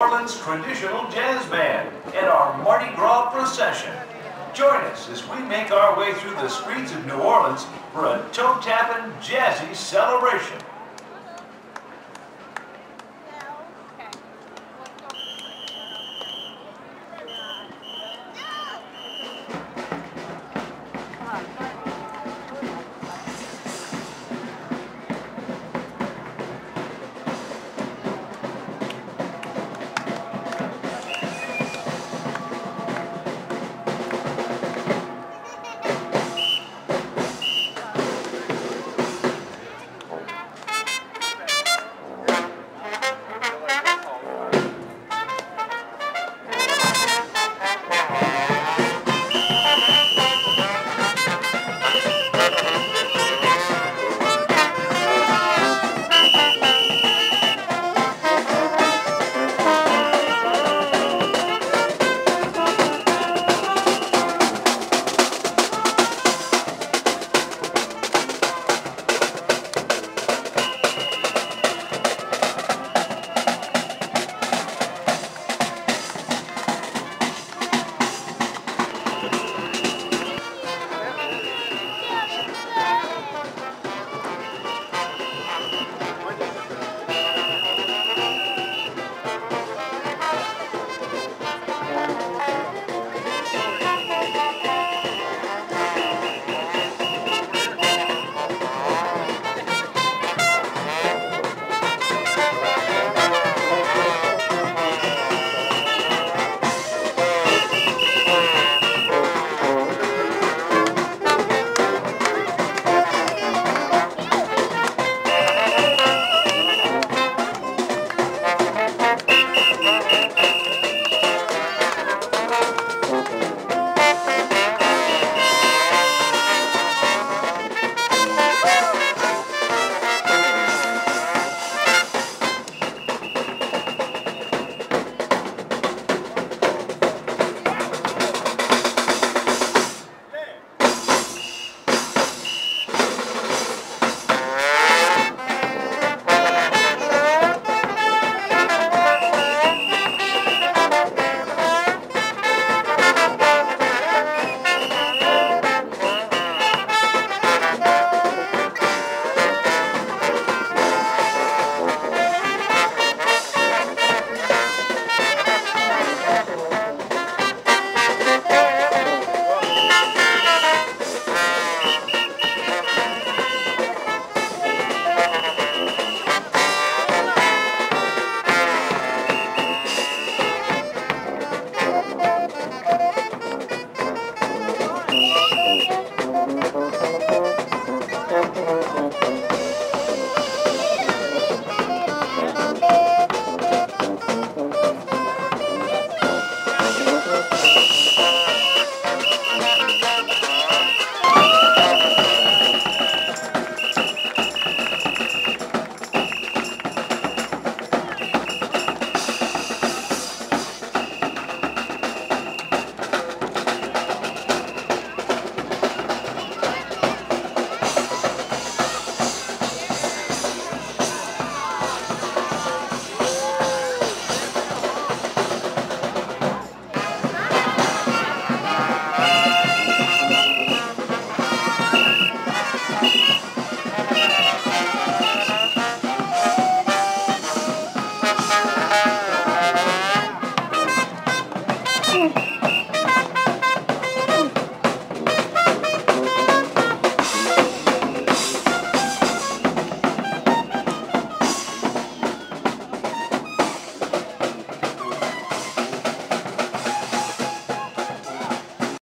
Orleans Traditional Jazz Band in our Mardi Gras procession. Join us as we make our way through the streets of New Orleans for a toe-tapping, jazzy celebration.